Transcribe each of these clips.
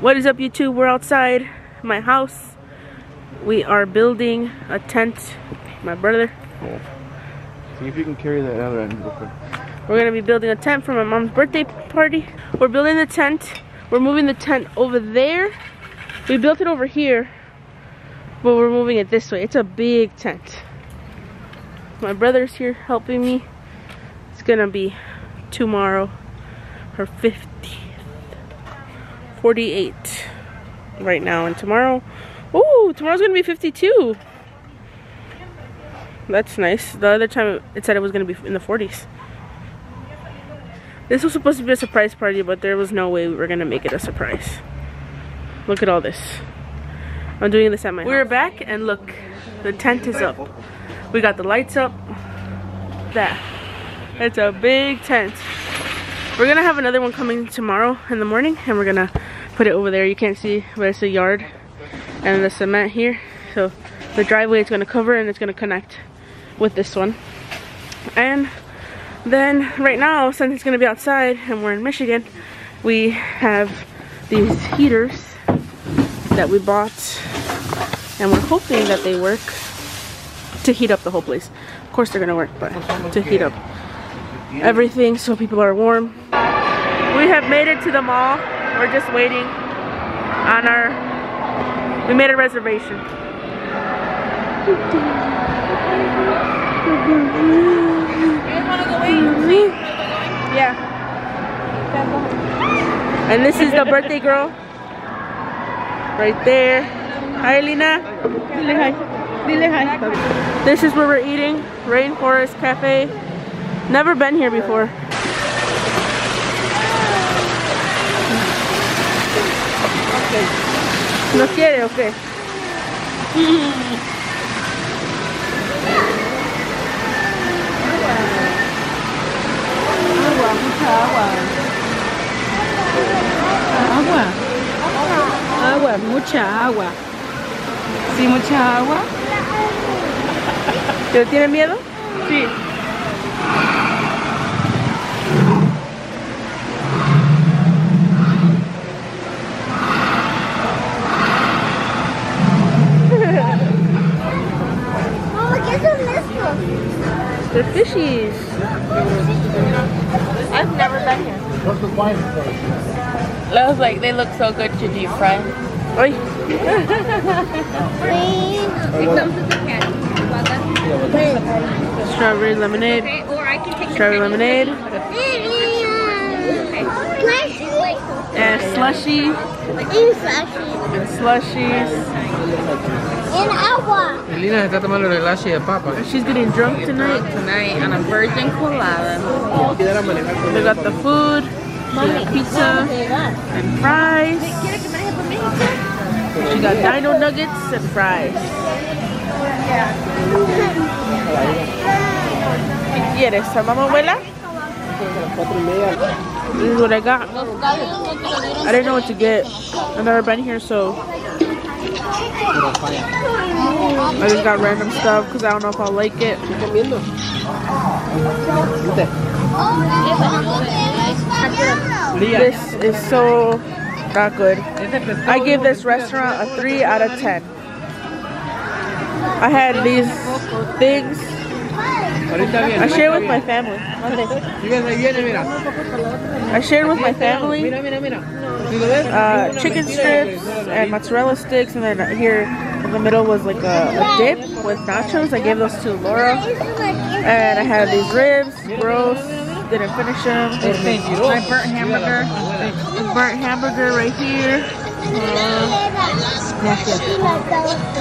What is up YouTube? We're outside my house. We are building a tent. My brother. See if you can carry that other end. We're gonna be building a tent for my mom's birthday party. We're building the tent. We're moving the tent over there. We built it over here, but we're moving it this way. It's a big tent. My brother's here helping me. It's gonna be tomorrow, her 50th, 48 right now, and tomorrow, oh, tomorrow's gonna be 52. That's nice. The other time it said it was gonna be in the 40s. This was supposed to be a surprise party, but there was no way we were gonna make it a surprise. Look at all this. I'm doing this at my We're back and look, the tent is up. We got the lights up. That. It's a big tent. We're gonna have another one coming tomorrow in the morning and we're gonna put it over there. You can't see, but it's a yard. And the cement here. So the driveway is gonna cover and it's gonna connect with this one. And then right now, since it's gonna be outside and we're in Michigan, we have these heaters that we bought and we're hoping that they work to heat up the whole place. Of course they're gonna work, but to heat up everything so people are warm. We have made it to the mall. We're just waiting on our, we made a reservation. Yeah. And this is the birthday girl. Right there. Hi, Lina. This is where we're eating. Rainforest Cafe. Never been here before. ¿No quiere o qué? Agua, mucha agua. Agua. Agua, mucha agua. Sí, mucha agua. ¿Pero tiene miedo? Sí. This I've never been here. What's the wine for? Looks like they look so good to deep fry. Oi. Strawberry lemonade. Or I can take Strawberry lemonade. And slushy. And slushies. In agua. Elina se está tomando el lashi de papa. She's getting drunk tonight. tonight on a virgin colada. They got the food, the pizza, and fries. She got dino nuggets and fries. ¿Qué quieres? ¿Mama abuela? This is what I got. I didn't know what to get. I've never been here, so I just got random stuff because I don't know if I'll like it. This is so not good. I give this restaurant a 3 out of 10. I had these things. I shared with my family. I shared with my family uh, chicken strips and mozzarella sticks, and then here in the middle was like a, a dip with nachos. I gave those to Laura, and I had these ribs, gross, didn't finish them. My burnt hamburger, burnt hamburger right here,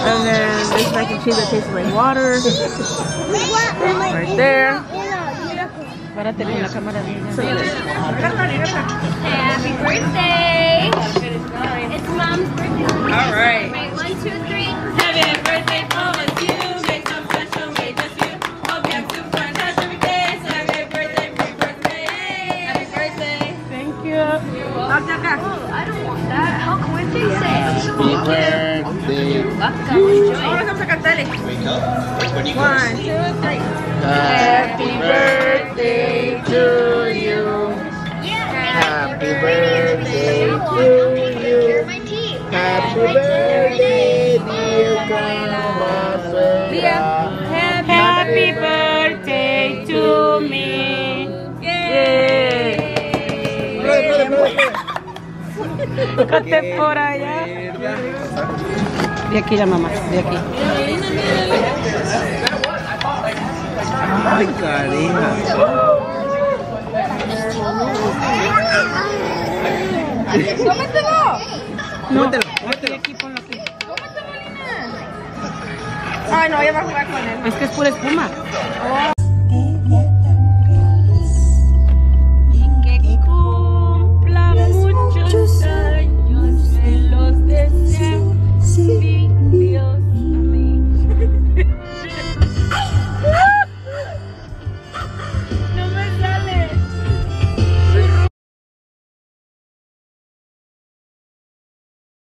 and then this mac and cheese that tastes like water, right there. Happy birthday! It's mom's birthday. All right. Oh, I don't want that. How can we fix it? Birthday. One, two, three. Happy birthday Tócate por allá. De aquí la mamá, de aquí. Ay, carija. No, aquí, aquí, ponlo aquí. Ay, no, ella va a jugar con él. Es que es pura espuma.